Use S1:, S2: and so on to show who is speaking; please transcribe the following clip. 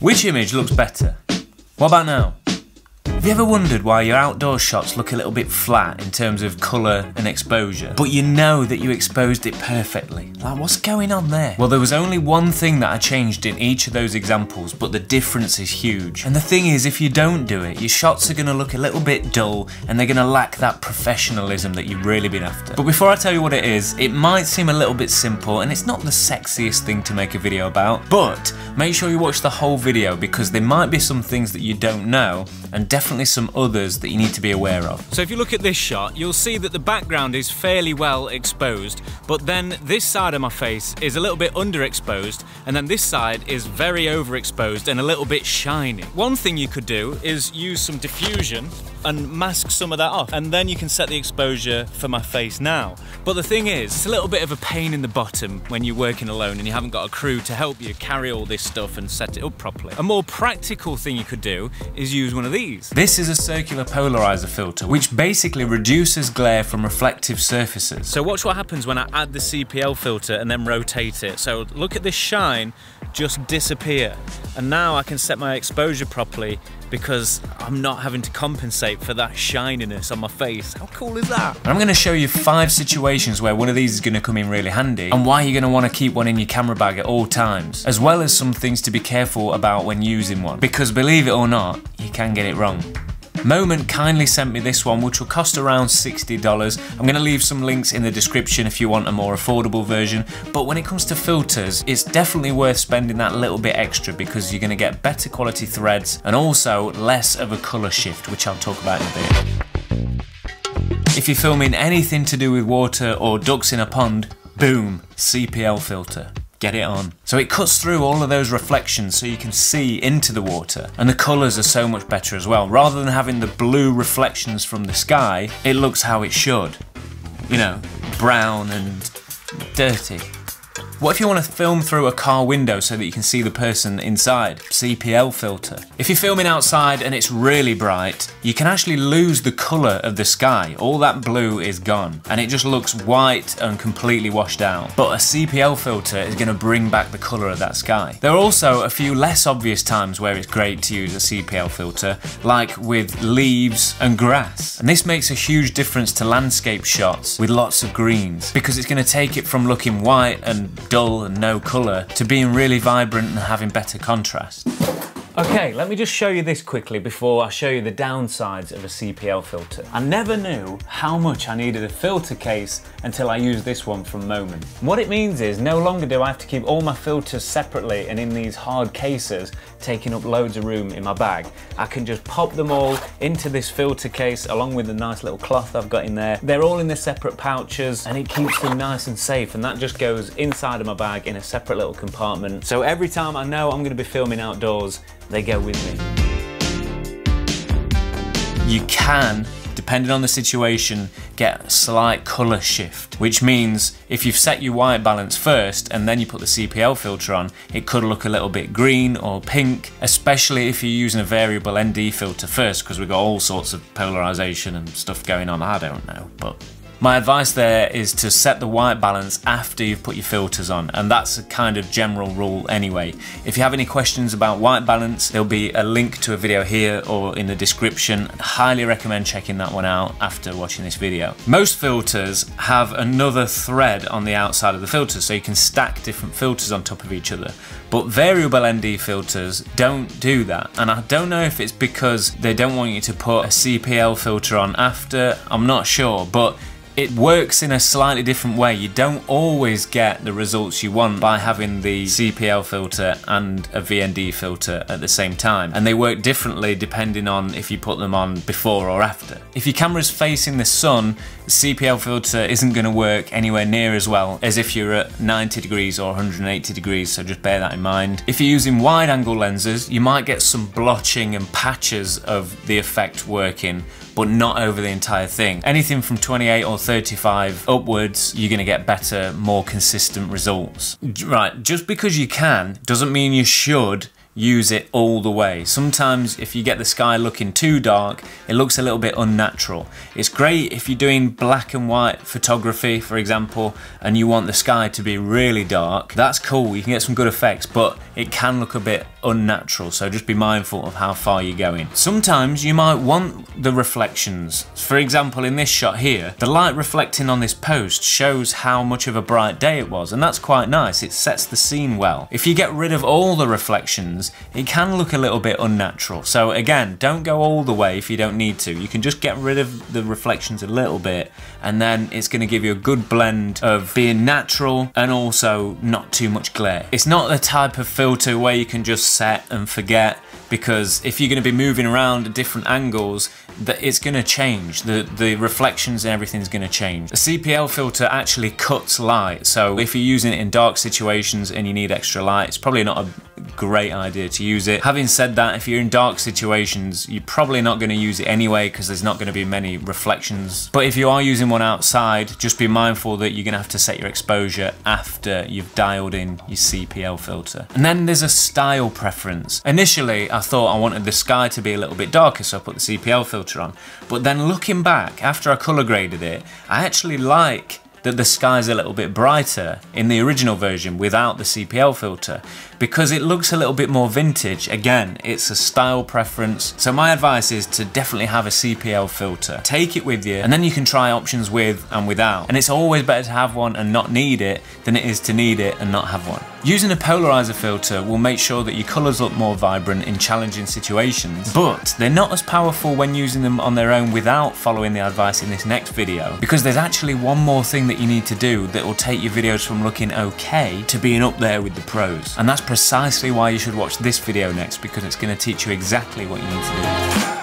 S1: Which image looks better? What about now? Have you ever wondered why your outdoor shots look a little bit flat in terms of colour and exposure, but you know that you exposed it perfectly? Like, what's going on there? Well, there was only one thing that I changed in each of those examples, but the difference is huge. And the thing is, if you don't do it, your shots are going to look a little bit dull and they're going to lack that professionalism that you've really been after. But before I tell you what it is, it might seem a little bit simple and it's not the sexiest thing to make a video about, but make sure you watch the whole video because there might be some things that you don't know and definitely some others that you need to be aware of.
S2: So if you look at this shot, you'll see that the background is fairly well exposed, but then this side of my face is a little bit underexposed, and then this side is very overexposed and a little bit shiny. One thing you could do is use some diffusion and mask some of that off, and then you can set the exposure for my face now. But the thing is, it's a little bit of a pain in the bottom when you're working alone and you haven't got a crew to help you carry all this stuff and set it up properly. A more practical thing you could do is use one of these.
S1: This is a circular polarizer filter, which basically reduces glare from reflective surfaces.
S2: So watch what happens when I add the CPL filter and then rotate it. So look at this shine just disappear. And now I can set my exposure properly because I'm not having to compensate for that shininess on my face. How cool is that?
S1: I'm to show you five situations where one of these is to come in really handy and why you're want to keep one in your camera bag at all times, as well as some things to be careful about when using one. Because believe it or not, you can get it wrong. Moment kindly sent me this one, which will cost around $60. I'm going to leave some links in the description if you want a more affordable version. But when it comes to filters, it's definitely worth spending that little bit extra because you're going to get better quality threads and also less of a colour shift, which I'll talk about in a bit. If you're filming anything to do with water or ducks in a pond, boom, CPL filter get it on. So it cuts through all of those reflections so you can see into the water. And the colours are so much better as well. Rather than having the blue reflections from the sky, it looks how it should. You know, brown and dirty. What if you want to film through a car window so that you can see the person inside? CPL filter. If you're filming outside and it's really bright, you can actually lose the colour of the sky. All that blue is gone and it just looks white and completely washed out. But a CPL filter is going to bring back the colour of that sky. There are also a few less obvious times where it's great to use a CPL filter, like with leaves and grass. And this makes a huge difference to landscape shots with lots of greens because it's going to take it from looking white and dull and no colour to being really vibrant and having better contrast. Okay, let me just show you this quickly before I show you the downsides of a CPL filter. I never knew how much I needed a filter case until I used this one from Moment. what it means is no longer do I have to keep all my filters separately and in these hard cases taking up loads of room in my bag. I can just pop them all into this filter case along with the nice little cloth I've got in there. They're all in the separate pouches and it keeps them nice and safe and that just goes inside of my bag in a separate little compartment. So every time I know I'm going to be filming outdoors, they go with me. You can depending on the situation, get a slight colour shift, which means if you've set your white balance first and then you put the CPL filter on, it could look a little bit green or pink, especially if you're using a variable ND filter first, because we've got all sorts of polarization and stuff going on, I don't know, but my advice there is to set the white balance after you've put your filters on, and that's a kind of general rule anyway. If you have any questions about white balance, there'll be a link to a video here or in the description. I highly recommend checking that one out after watching this video. Most filters have another thread on the outside of the filter, so you can stack different filters on top of each other. But variable ND filters don't do that. And I don't know if it's because they don't want you to put a CPL filter on after, I'm not sure, but it works in a slightly different way. You don't always get the results you want by having the CPL filter and a VND filter at the same time. And they work differently depending on if you put them on before or after. If your camera's facing the sun, the CPL filter isn't going to work anywhere near as well as if you're at 90 degrees or 180 degrees, so just bear that in mind. If you're using wide angle lenses, you might get some blotching and patches of the effect working but not over the entire thing. Anything from 28 or 35 upwards, you're gonna get better, more consistent results. Right, just because you can doesn't mean you should use it all the way. Sometimes if you get the sky looking too dark, it looks a little bit unnatural. It's great if you're doing black and white photography, for example, and you want the sky to be really dark. That's cool, you can get some good effects, but it can look a bit unnatural, so just be mindful of how far you're going. Sometimes you might want the reflections. For example, in this shot here, the light reflecting on this post shows how much of a bright day it was, and that's quite nice. It sets the scene well. If you get rid of all the reflections, it can look a little bit unnatural. So again, don't go all the way if you don't need to. You can just get rid of the reflections a little bit, and then it's gonna give you a good blend of being natural and also not too much glare. It's not the type of filter where you can just set and forget because if you're going to be moving around at different angles that it's going to change the the reflections and everything's going to change the CPL filter actually cuts light so if you're using it in dark situations and you need extra light it's probably not a great idea to use it. Having said that if you're in dark situations you're probably not going to use it anyway because there's not going to be many reflections. But if you are using one outside just be mindful that you're going to have to set your exposure after you've dialed in your CPL filter. And then there's a style preference. Initially I thought I wanted the sky to be a little bit darker, so I put the CPL filter on. But then looking back, after I colour graded it, I actually like that the sky's a little bit brighter in the original version without the CPL filter because it looks a little bit more vintage. Again, it's a style preference. So my advice is to definitely have a CPL filter. Take it with you and then you can try options with and without. And it's always better to have one and not need it than it is to need it and not have one. Using a polarizer filter will make sure that your colours look more vibrant in challenging situations, but they're not as powerful when using them on their own without following the advice in this next video, because there's actually one more thing that you need to do that will take your videos from looking okay to being up there with the pros. And that's precisely why you should watch this video next, because it's going to teach you exactly what you need to do.